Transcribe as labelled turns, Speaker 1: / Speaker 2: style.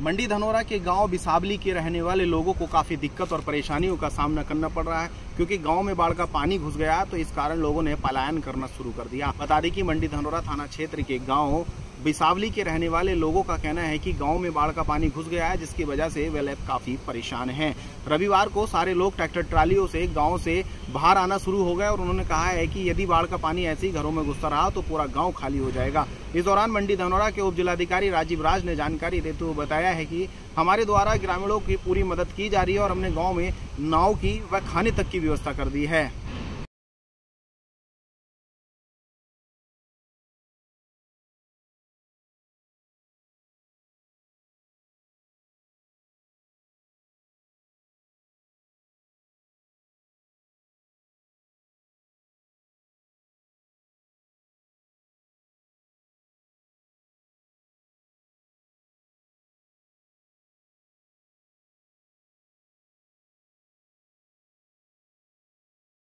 Speaker 1: मंडी धनोरा के गाँव बिसाबली के रहने वाले लोगों को काफ़ी दिक्कत और परेशानियों का सामना करना पड़ रहा है, क्योंकि गाँव में बाढ़ का पानी घुस गया तो इस कारण लोगों ने पलायन करना शुरू कर दिया। बता दें कि मंडी धनोरा थाना क्षेत्र के गाँव बिसावली के रहने वाले लोगों का कहना है कि गाँव में बाढ़ का पानी घुस गया है, जिसकी वजह से वे लोग काफ़ी परेशान हैं। रविवार को सारे लोग ट्रैक्टर ट्रालियों से, गाँव से बाहर आना शुरू हो गए और उन्होंने कहा है कि यदि बाढ़ का पानी ऐसे ही घरों में घुसता रहा तो पूरा गाँव खाली हो जाएगा। इस दौरान मंडी धनौरा के उप जिलाधिकारी राजीव राज ने जानकारी देते हुए बताया है कि हमारे द्वारा ग्रामीणों की पूरी मदद की जा रही है और हमने गाँव में नाव की व खाने तक की व्यवस्था कर दी है।